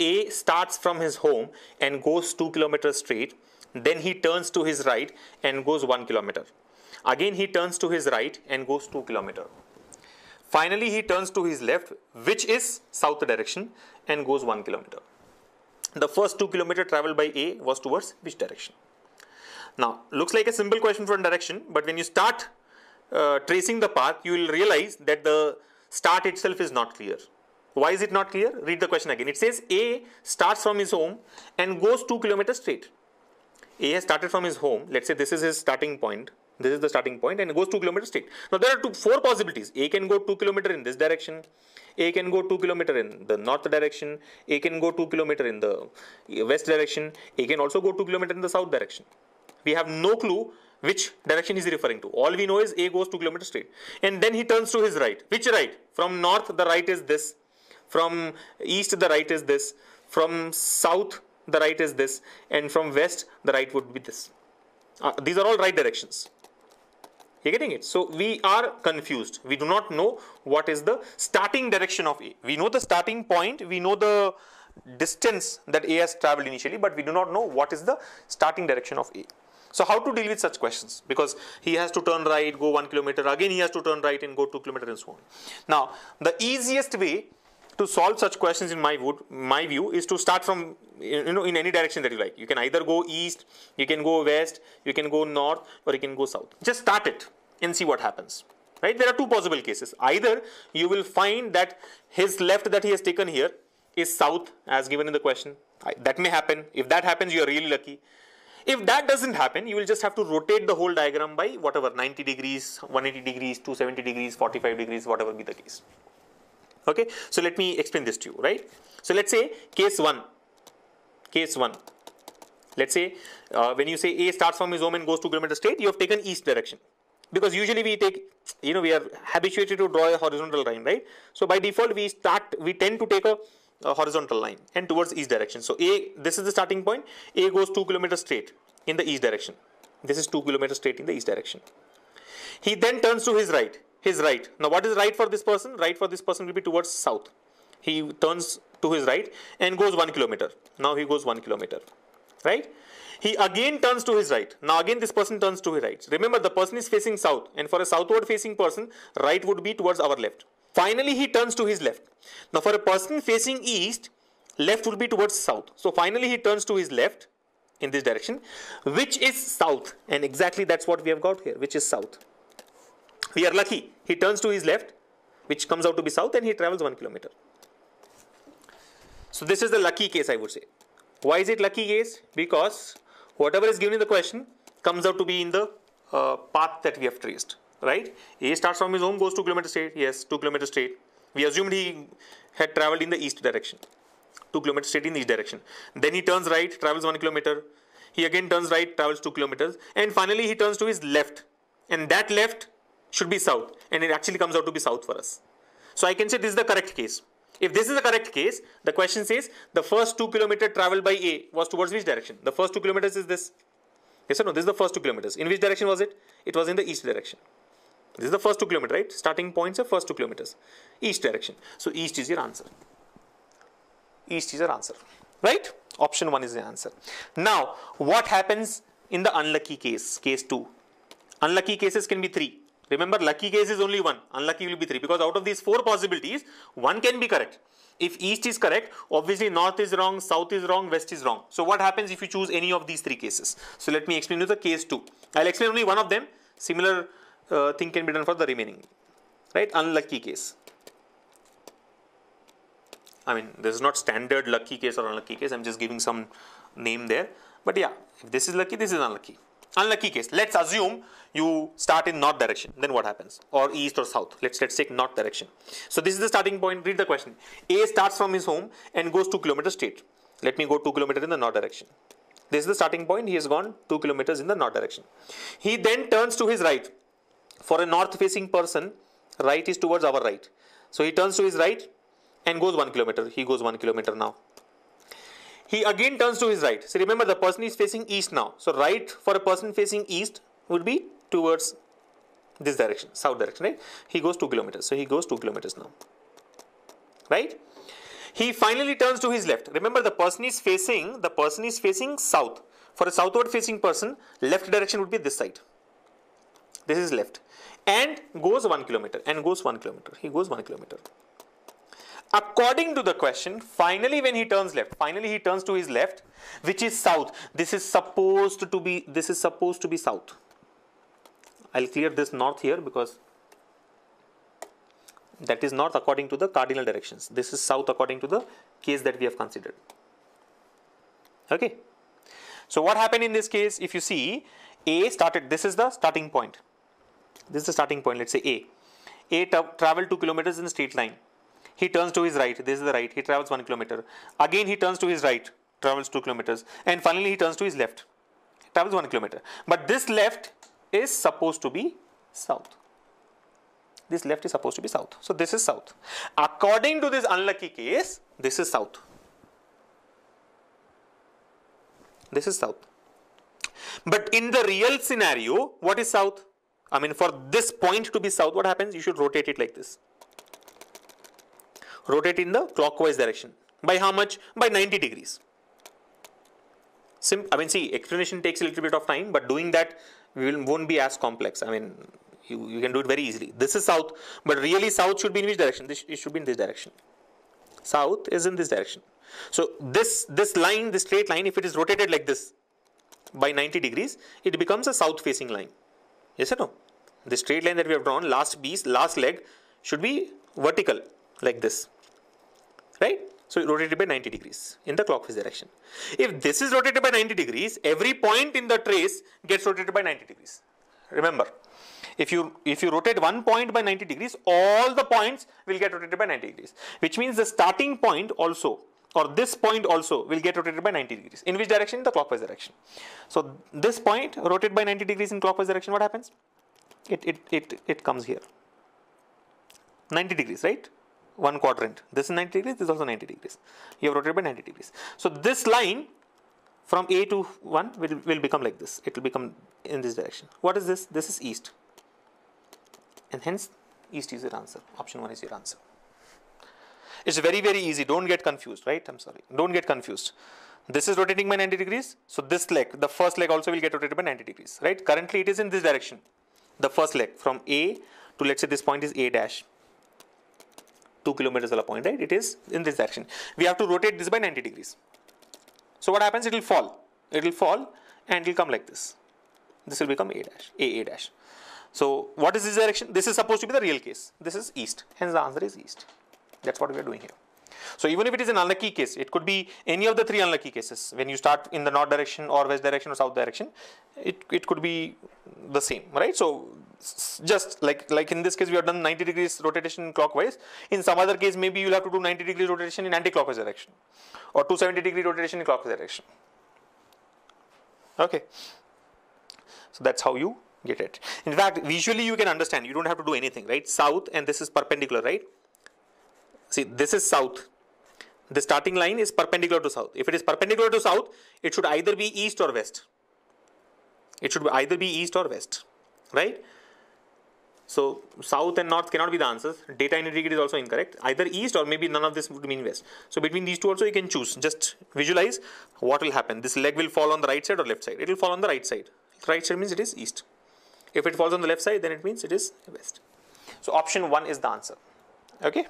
A starts from his home and goes 2 kilometers straight, then he turns to his right and goes 1 kilometer. Again he turns to his right and goes 2 kilometer. Finally he turns to his left which is south direction and goes 1 kilometer. The first 2 kilometer traveled by A was towards which direction? Now looks like a simple question for direction but when you start uh, tracing the path you will realize that the start itself is not clear. Why is it not clear? Read the question again. It says A starts from his home and goes 2 kilometers straight. A has started from his home. Let's say this is his starting point. This is the starting point and goes 2 kilometers straight. Now there are two, four possibilities. A can go 2 kilometer in this direction. A can go 2 kilometer in the north direction. A can go 2 kilometer in the west direction. A can also go 2 kilometer in the south direction. We have no clue which direction is he referring to. All we know is A goes 2 kilometers straight. And then he turns to his right. Which right? From north the right is this from east the right is this. From south the right is this. And from west the right would be this. Uh, these are all right directions. You're getting it? So we are confused. We do not know what is the starting direction of A. We know the starting point. We know the distance that A has traveled initially, but we do not know what is the starting direction of A. So how to deal with such questions? Because he has to turn right, go one kilometer, again he has to turn right and go two kilometer and so on. Now, the easiest way to solve such questions in my, wood, my view is to start from you know in any direction that you like. You can either go east, you can go west, you can go north or you can go south. Just start it and see what happens. Right? There are two possible cases. Either you will find that his left that he has taken here is south as given in the question. That may happen. If that happens, you are really lucky. If that doesn't happen, you will just have to rotate the whole diagram by whatever 90 degrees, 180 degrees, 270 degrees, 45 degrees, whatever be the case. Okay, so let me explain this to you, right? So let's say case 1, case 1. Let's say uh, when you say A starts from his home and goes 2 kilometers straight, you have taken east direction. Because usually we take, you know, we are habituated to draw a horizontal line, right? So by default, we start, we tend to take a, a horizontal line and towards east direction. So A, this is the starting point. A goes 2 kilometers straight in the east direction. This is 2 kilometers straight in the east direction. He then turns to his right his right. Now what is right for this person? Right for this person will be towards south. He turns to his right and goes 1 kilometer. Now he goes 1 kilometer. Right? He again turns to his right. Now again this person turns to his right. Remember the person is facing south and for a southward facing person right would be towards our left. Finally he turns to his left. Now for a person facing east left would be towards south. So finally he turns to his left in this direction which is south and exactly that's what we have got here which is south. We are lucky. He turns to his left, which comes out to be south, and he travels one kilometer. So this is the lucky case, I would say. Why is it lucky case? Because whatever is given in the question comes out to be in the uh, path that we have traced, right? A starts from his home, goes 2 kilometers straight. Yes, 2 kilometers straight. We assumed he had traveled in the east direction. 2 kilometers straight in east direction. Then he turns right, travels 1 kilometer. He again turns right, travels 2 kilometers. And finally he turns to his left. And that left should be south and it actually comes out to be south for us. So I can say this is the correct case. If this is the correct case, the question says the first 2 kilometer traveled by A was towards which direction? The first 2 kilometers is this. Yes or no? This is the first 2 kilometers. In which direction was it? It was in the east direction. This is the first 2 kilometers, right? Starting points of first 2 kilometers. East direction. So east is your answer. East is your answer. Right? Option 1 is the answer. Now, what happens in the unlucky case? Case 2. Unlucky cases can be 3. Remember, lucky case is only one, unlucky will be three because out of these four possibilities, one can be correct. If east is correct, obviously north is wrong, south is wrong, west is wrong. So what happens if you choose any of these three cases? So let me explain you the case two. I'll explain only one of them. Similar uh, thing can be done for the remaining. Right? Unlucky case. I mean, this is not standard lucky case or unlucky case. I'm just giving some name there. But yeah, if this is lucky, this is unlucky. Unlucky case. Let's assume you start in north direction. Then what happens? Or east or south. Let's let's take north direction. So this is the starting point. Read the question. A starts from his home and goes two kilometers straight. Let me go two kilometers in the north direction. This is the starting point. He has gone two kilometers in the north direction. He then turns to his right. For a north facing person, right is towards our right. So he turns to his right and goes one kilometer. He goes one kilometer now. He again turns to his right. So remember the person is facing east now. So right for a person facing east would be towards this direction, south direction, right? He goes 2 kilometers. So he goes 2 kilometers now. Right? He finally turns to his left. Remember the person is facing, the person is facing south. For a southward facing person, left direction would be this side. This is left. And goes 1 kilometer and goes 1 kilometer. He goes 1 kilometer. According to the question, finally when he turns left, finally he turns to his left, which is south. This is supposed to be, this is supposed to be south. I'll clear this north here because that is north according to the cardinal directions. This is south according to the case that we have considered. Okay. So what happened in this case, if you see, A started, this is the starting point. This is the starting point, let's say A. A tra traveled 2 kilometers in a straight line. He turns to his right, this is the right, he travels 1 kilometer. Again he turns to his right, travels 2 kilometers. And finally he turns to his left, travels 1 kilometer. But this left is supposed to be south this left is supposed to be south. So this is south. According to this unlucky case, this is south. This is south. But in the real scenario, what is south? I mean, for this point to be south, what happens? You should rotate it like this. Rotate in the clockwise direction. By how much? By 90 degrees. Sim I mean, see, explanation takes a little bit of time, but doing that will, won't be as complex. I mean, you, you can do it very easily. This is south, but really south should be in which direction? This it should be in this direction. South is in this direction. So this this line, this straight line, if it is rotated like this by 90 degrees, it becomes a south facing line. Yes or no? The straight line that we have drawn, last piece, last leg should be vertical like this. Right? So rotated by 90 degrees in the clockwise direction. If this is rotated by 90 degrees, every point in the trace gets rotated by 90 degrees. Remember, if you if you rotate one point by 90 degrees all the points will get rotated by 90 degrees which means the starting point also or this point also will get rotated by 90 degrees in which direction the clockwise direction so this point rotated by 90 degrees in clockwise direction what happens it it it, it comes here 90 degrees right one quadrant. This is 90 degrees this is also 90 degrees. You have rotated by 90 degrees. So this line from a to 1 will, will become like this. It will become in this direction. What is this? This is east. And hence east is your answer. Option 1 is your answer. It's very very easy. Don't get confused right? I'm sorry. Don't get confused. This is rotating by 90 degrees. So this leg the first leg also will get rotated by 90 degrees right? Currently it is in this direction. The first leg from a to let's say this point is a dash 2 kilometers a point right it is in this direction we have to rotate this by 90 degrees so what happens it will fall it will fall and it will come like this this will become a dash a a dash so what is this direction? This is supposed to be the real case. This is east. Hence the answer is east. That's what we are doing here. So even if it is an unlucky case, it could be any of the three unlucky cases. When you start in the north direction or west direction or south direction, it, it could be the same, right? So just like like in this case, we have done 90 degrees rotation clockwise. In some other case, maybe you'll have to do 90 degrees rotation in anti-clockwise direction or 270 degree rotation in clockwise direction. Okay. So that's how you get it. In fact, visually you can understand, you don't have to do anything, right? South and this is perpendicular, right? See, this is south. The starting line is perpendicular to south. If it is perpendicular to south, it should either be east or west. It should either be east or west, right? So south and north cannot be the answers. Data integrity is also incorrect. Either east or maybe none of this would mean west. So between these two also you can choose. Just visualize what will happen. This leg will fall on the right side or left side. It will fall on the right side. Right side means it is east. If it falls on the left side, then it means it is west. So option 1 is the answer. Okay.